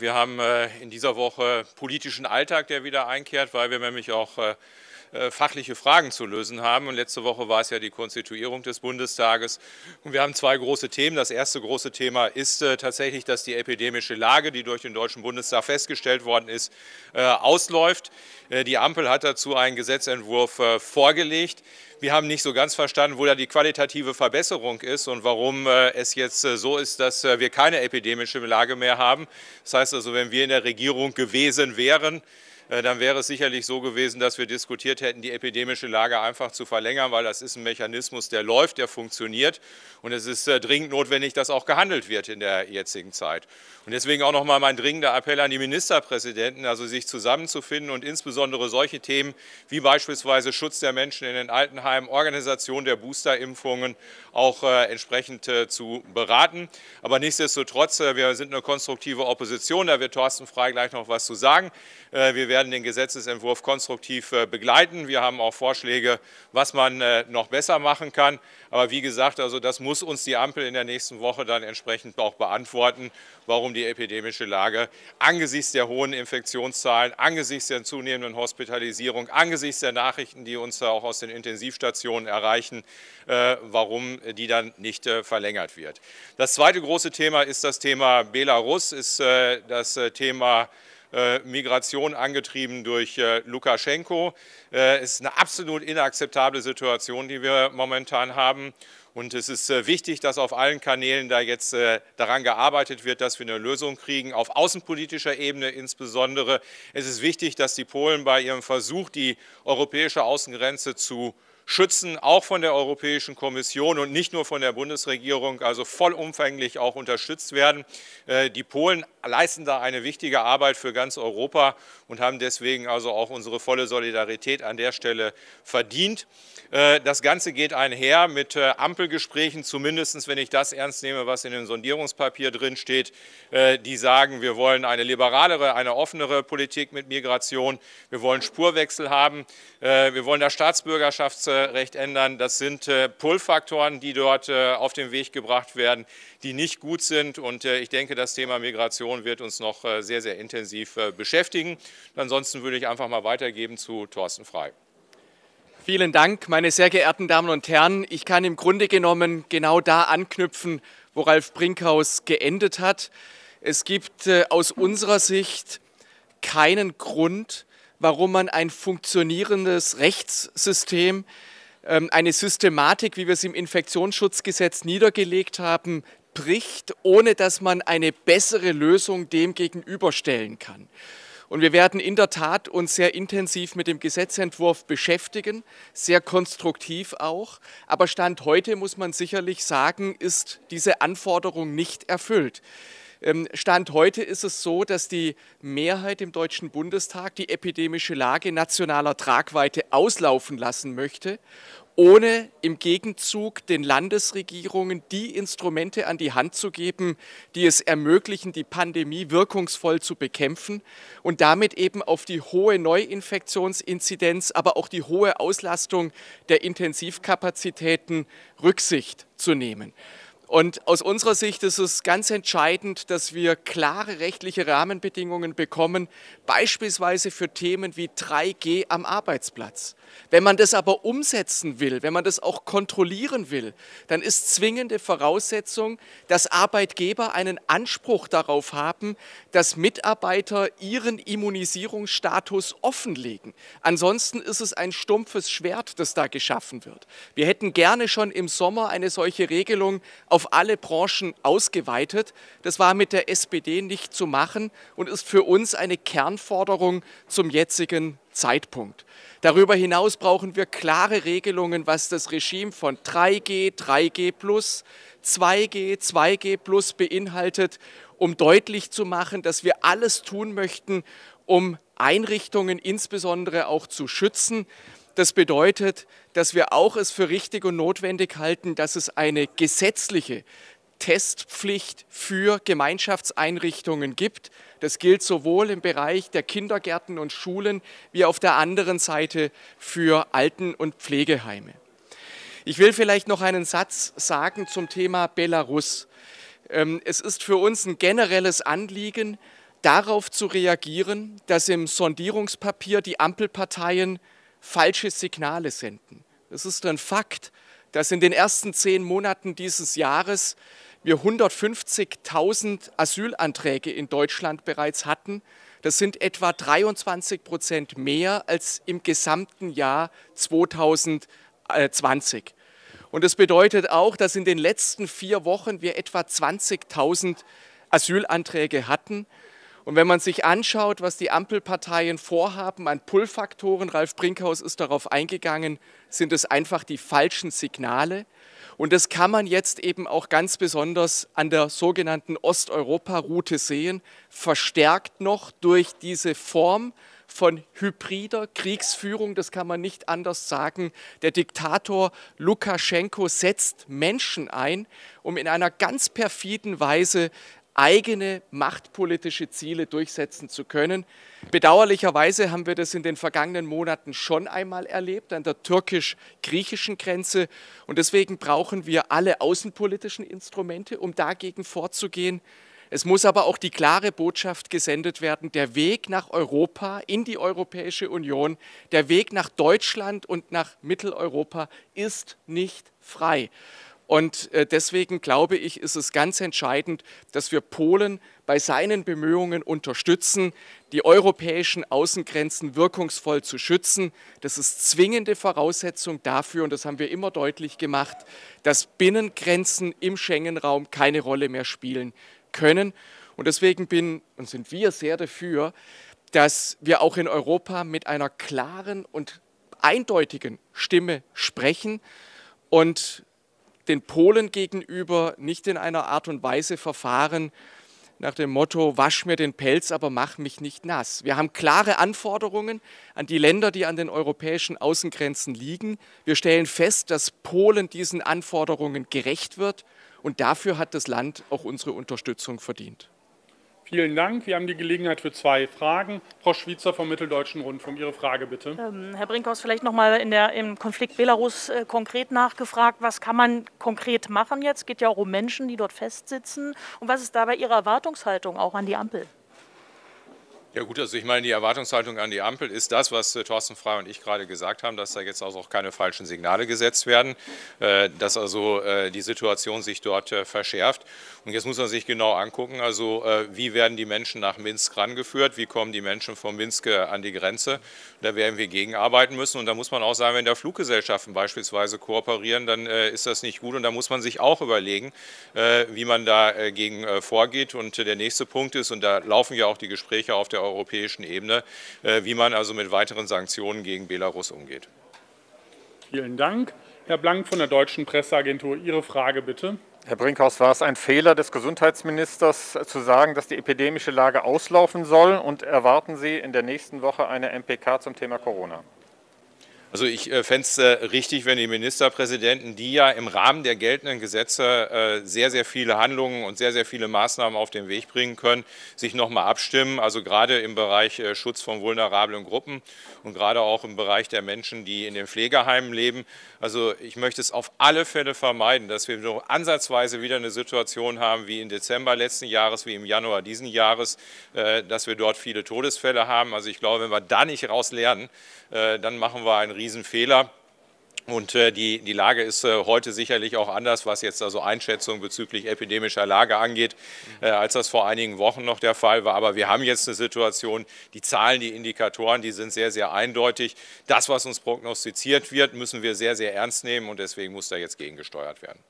Wir haben äh, in dieser Woche politischen Alltag, der wieder einkehrt, weil wir nämlich auch äh, fachliche Fragen zu lösen haben. Und letzte Woche war es ja die Konstituierung des Bundestages. Und wir haben zwei große Themen. Das erste große Thema ist tatsächlich, dass die epidemische Lage, die durch den Deutschen Bundestag festgestellt worden ist, ausläuft. Die Ampel hat dazu einen Gesetzentwurf vorgelegt. Wir haben nicht so ganz verstanden, wo da die qualitative Verbesserung ist und warum äh, es jetzt äh, so ist, dass äh, wir keine epidemische Lage mehr haben. Das heißt also, wenn wir in der Regierung gewesen wären, äh, dann wäre es sicherlich so gewesen, dass wir diskutiert hätten, die epidemische Lage einfach zu verlängern, weil das ist ein Mechanismus, der läuft, der funktioniert und es ist äh, dringend notwendig, dass auch gehandelt wird in der jetzigen Zeit. Und deswegen auch nochmal mein dringender Appell an die Ministerpräsidenten, also sich zusammenzufinden und insbesondere solche Themen wie beispielsweise Schutz der Menschen in den Altenheimen, Organisation der Boosterimpfungen auch äh, entsprechend zu beraten. Aber nichtsdestotrotz, wir sind eine konstruktive Opposition, da wird Thorsten Frey gleich noch was zu sagen. Wir werden werden den Gesetzesentwurf konstruktiv äh, begleiten. Wir haben auch Vorschläge, was man äh, noch besser machen kann. Aber wie gesagt, also das muss uns die Ampel in der nächsten Woche dann entsprechend auch beantworten, warum die epidemische Lage angesichts der hohen Infektionszahlen, angesichts der zunehmenden Hospitalisierung, angesichts der Nachrichten, die uns auch aus den Intensivstationen erreichen, äh, warum die dann nicht verlängert wird. Das zweite große Thema ist das Thema Belarus, ist das Thema Migration angetrieben durch äh, Lukaschenko. Äh, es ist eine absolut inakzeptable Situation, die wir momentan haben. Und es ist wichtig, dass auf allen Kanälen da jetzt daran gearbeitet wird, dass wir eine Lösung kriegen, auf außenpolitischer Ebene insbesondere. Es ist wichtig, dass die Polen bei ihrem Versuch, die europäische Außengrenze zu schützen, auch von der Europäischen Kommission und nicht nur von der Bundesregierung, also vollumfänglich auch unterstützt werden. Äh, die Polen leisten da eine wichtige Arbeit für ganz Europa und haben deswegen also auch unsere volle Solidarität an der Stelle verdient. Äh, das Ganze geht einher mit äh, Ampelgesprächen, zumindest wenn ich das ernst nehme, was in dem Sondierungspapier drin steht. Die sagen, wir wollen eine liberalere, eine offenere Politik mit Migration. Wir wollen Spurwechsel haben. Wir wollen das Staatsbürgerschafts Recht ändern. Das sind äh, Pull-Faktoren, die dort äh, auf den Weg gebracht werden, die nicht gut sind. Und äh, ich denke, das Thema Migration wird uns noch sehr, sehr intensiv beschäftigen. Ansonsten würde ich einfach mal weitergeben zu Thorsten Frei. Vielen Dank, meine sehr geehrten Damen und Herren. Ich kann im Grunde genommen genau da anknüpfen, wo Ralf Brinkhaus geendet hat. Es gibt aus unserer Sicht keinen Grund, warum man ein funktionierendes Rechtssystem, ähm, eine Systematik, wie wir es im Infektionsschutzgesetz niedergelegt haben, bricht, ohne dass man eine bessere Lösung dem gegenüberstellen kann. Und wir werden in der Tat uns sehr intensiv mit dem Gesetzentwurf beschäftigen, sehr konstruktiv auch. Aber Stand heute muss man sicherlich sagen, ist diese Anforderung nicht erfüllt. Ähm, Stand heute ist es so, dass die Mehrheit im Deutschen Bundestag die epidemische Lage nationaler Tragweite auslaufen lassen möchte, ohne im Gegenzug den Landesregierungen die Instrumente an die Hand zu geben, die es ermöglichen, die Pandemie wirkungsvoll zu bekämpfen und damit eben auf die hohe Neuinfektionsinzidenz, aber auch die hohe Auslastung der Intensivkapazitäten Rücksicht zu nehmen. Und aus unserer Sicht ist es ganz entscheidend, dass wir klare rechtliche Rahmenbedingungen bekommen, beispielsweise für Themen wie 3G am Arbeitsplatz. Wenn man das aber umsetzen will, wenn man das auch kontrollieren will, dann ist zwingende Voraussetzung, dass Arbeitgeber einen Anspruch darauf haben, dass Mitarbeiter ihren Immunisierungsstatus offenlegen. Ansonsten ist es ein stumpfes Schwert, das da geschaffen wird. Wir hätten gerne schon im Sommer eine solche Regelung auf alle Branchen ausgeweitet. Das war mit der SPD nicht zu machen und ist für uns eine Kernforderung zum jetzigen Zeitpunkt. Darüber hinaus brauchen wir klare Regelungen, was das Regime von 3G, 3G 2G, 2G beinhaltet, um deutlich zu machen, dass wir alles tun möchten, um Einrichtungen insbesondere auch zu schützen. Das bedeutet, dass wir auch es für richtig und notwendig halten, dass es eine gesetzliche Testpflicht für Gemeinschaftseinrichtungen gibt. Das gilt sowohl im Bereich der Kindergärten und Schulen wie auf der anderen Seite für Alten- und Pflegeheime. Ich will vielleicht noch einen Satz sagen zum Thema Belarus. Ähm, es ist für uns ein generelles Anliegen, darauf zu reagieren, dass im Sondierungspapier die Ampelparteien falsche Signale senden. Es ist ein Fakt, dass in den ersten zehn Monaten dieses Jahres wir 150.000 Asylanträge in Deutschland bereits hatten. Das sind etwa 23 Prozent mehr als im gesamten Jahr 2020. Und das bedeutet auch, dass in den letzten vier Wochen wir etwa 20.000 Asylanträge hatten. Und wenn man sich anschaut, was die Ampelparteien vorhaben an Pull-Faktoren, Ralf Brinkhaus ist darauf eingegangen, sind es einfach die falschen Signale. Und das kann man jetzt eben auch ganz besonders an der sogenannten Osteuropa-Route sehen, verstärkt noch durch diese Form von hybrider Kriegsführung, das kann man nicht anders sagen. Der Diktator Lukaschenko setzt Menschen ein, um in einer ganz perfiden Weise eigene machtpolitische Ziele durchsetzen zu können. Bedauerlicherweise haben wir das in den vergangenen Monaten schon einmal erlebt an der türkisch-griechischen Grenze. Und deswegen brauchen wir alle außenpolitischen Instrumente, um dagegen vorzugehen. Es muss aber auch die klare Botschaft gesendet werden, der Weg nach Europa, in die Europäische Union, der Weg nach Deutschland und nach Mitteleuropa ist nicht frei. Und äh, deswegen glaube ich, ist es ganz entscheidend, dass wir Polen bei seinen Bemühungen unterstützen, die europäischen Außengrenzen wirkungsvoll zu schützen. Das ist zwingende Voraussetzung dafür, und das haben wir immer deutlich gemacht, dass Binnengrenzen im Schengen-Raum keine Rolle mehr spielen können. Und deswegen bin und sind wir sehr dafür, dass wir auch in Europa mit einer klaren und eindeutigen Stimme sprechen und den Polen gegenüber nicht in einer Art und Weise verfahren nach dem Motto, wasch mir den Pelz, aber mach mich nicht nass. Wir haben klare Anforderungen an die Länder, die an den europäischen Außengrenzen liegen. Wir stellen fest, dass Polen diesen Anforderungen gerecht wird und dafür hat das Land auch unsere Unterstützung verdient. Vielen Dank. Wir haben die Gelegenheit für zwei Fragen. Frau Schwitzer vom Mitteldeutschen Rundfunk, Ihre Frage bitte. Ähm, Herr Brinkhaus, vielleicht noch mal in der, im Konflikt Belarus äh, konkret nachgefragt. Was kann man konkret machen jetzt? Es geht ja auch um Menschen, die dort festsitzen. Und was ist dabei Ihre Erwartungshaltung auch an die Ampel? Ja gut, also ich meine, die Erwartungshaltung an die Ampel ist das, was äh, Thorsten Frey und ich gerade gesagt haben, dass da jetzt also auch keine falschen Signale gesetzt werden, äh, dass also äh, die Situation sich dort verschärft. Und jetzt muss man sich genau angucken, also wie werden die Menschen nach Minsk rangeführt, wie kommen die Menschen von Minsk an die Grenze. Da werden wir gegenarbeiten müssen und da muss man auch sagen, wenn da Fluggesellschaften beispielsweise kooperieren, dann ist das nicht gut und da muss man sich auch überlegen, wie man dagegen vorgeht. Und der nächste Punkt ist, und da laufen ja auch die Gespräche auf der europäischen Ebene, äh, wie man also mit weiteren Sanktionen gegen Belarus umgeht. Vielen Dank. Herr Blank von der Deutschen Presseagentur, Ihre Frage bitte. Herr Brinkhaus, war es ein Fehler des Gesundheitsministers zu sagen, dass die epidemische Lage auslaufen soll? Und erwarten Sie in der nächsten Woche eine MPK zum Thema Corona? Also ich äh, fände es äh, richtig, wenn die Ministerpräsidenten, die ja im Rahmen der geltenden Gesetze äh, sehr, sehr viele Handlungen und sehr, sehr viele Maßnahmen auf den Weg bringen können, sich nochmal abstimmen. Also gerade im Bereich äh, Schutz von vulnerablen Gruppen und gerade auch im Bereich der Menschen, die in den Pflegeheimen leben. Also ich möchte es auf alle Fälle vermeiden, dass wir noch ansatzweise wieder eine Situation haben wie im Dezember letzten Jahres, wie im Januar diesen Jahres, äh, dass wir dort viele Todesfälle haben. Also ich glaube, wenn wir da nicht raus lernen, äh, dann machen wir einen Riesenfehler. Und äh, die, die Lage ist äh, heute sicherlich auch anders, was jetzt also Einschätzungen bezüglich epidemischer Lage angeht, äh, als das vor einigen Wochen noch der Fall war. Aber wir haben jetzt eine Situation, die Zahlen, die Indikatoren, die sind sehr, sehr eindeutig. Das, was uns prognostiziert wird, müssen wir sehr, sehr ernst nehmen und deswegen muss da jetzt gegengesteuert werden.